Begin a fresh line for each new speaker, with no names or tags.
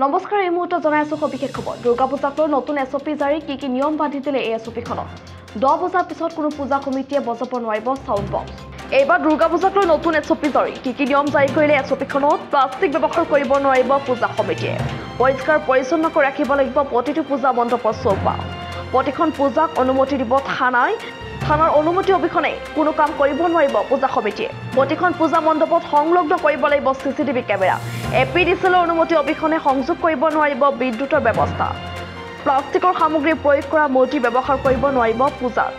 নমস্কাৰ এই মুহূৰ্তত জনাই আছো সবিশেষ খবৰ। দুৰ্গা পূজাক লৈ নতুন এছ অ' পি জাৰি কি কি নিয়ম বান্ধি দিলে এই এছ অ' পিখনত দহ বজাৰ পিছত কোনো পূজা কমিটিয়ে বজাব নোৱাৰিব চাউণ্ড বক্স এইবাৰ দুৰ্গা পূজাক লৈ নতুন এছ অ' পি জাৰি। কি কি নিয়ম জাৰি কৰিলে এছ অ' পিখনত প্লাষ্টিক ব্যৱহাৰ কৰিব নোৱাৰিব পূজা কমিটিয়ে পৰিষ্কাৰ পৰিচ্ছন্নকৈ ৰাখিব লাগিব প্ৰতিটো পূজা মণ্ডপৰ চৌপাশ। প্ৰতিখন পূজাক অনুমতি দিব থানাই। থানাৰ অনুমতি অবিহনে কোনো কাম কৰিব নোৱাৰিব পূজা সমিতিয়ে। প্ৰতিখন পূজা মণ্ডপত সংলগ্ন কৰিব লাগিব C C TV camera. A P D চিলৰ অনুমতি অবিহনে সংযোগ কৰিব নোৱাৰিব বিদ্যুতৰ ব্যৱস্থা। প্লাষ্টিকৰ সামগ্ৰী প্ৰয়োগ কৰা মূৰ্তি ব্যৱহাৰ কৰিব নোৱাৰিব পূজাত।